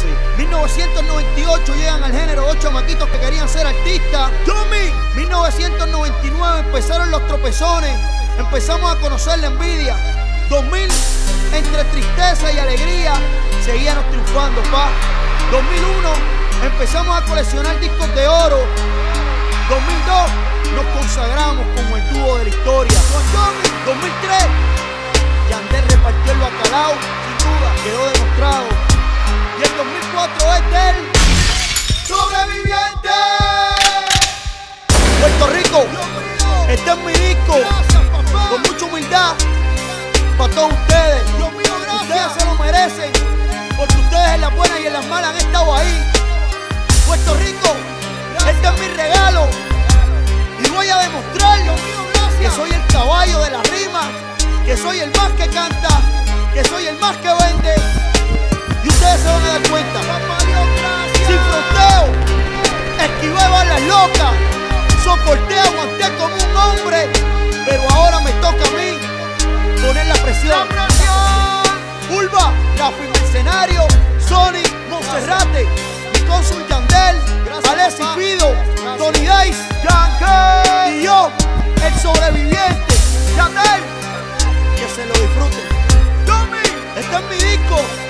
Sí. 1998 llegan al género dos chamaquitos que querían ser artistas. Tommy. 1999 empezaron los tropezones. Empezamos a conocer la envidia. 2000, entre tristeza y alegría, seguíamos triunfando, pa. 2001, empezamos a coleccionar discos de oro. 2002, nos consagramos como el dúo de la historia. 2003, Yandel repartió el bacalao, 2004 es del sobreviviente. Puerto Rico, este es mi disco, con mucha humildad, para todos ustedes. Ustedes se lo merecen, porque ustedes en las buenas y en las malas han estado ahí. Puerto Rico, da. Sin fronteo, esquivé balas locas, soporté, aguanté como un hombre, pero ahora me toca a mí poner la presión. Ulva, Rafi Mercenario, Sony, Monserrate, mi cónsul Yandel, Alessi Pido, Tony Dice, Yankee y yo, el sobreviviente, Yandel, que se lo disfruten. Este es mi disco.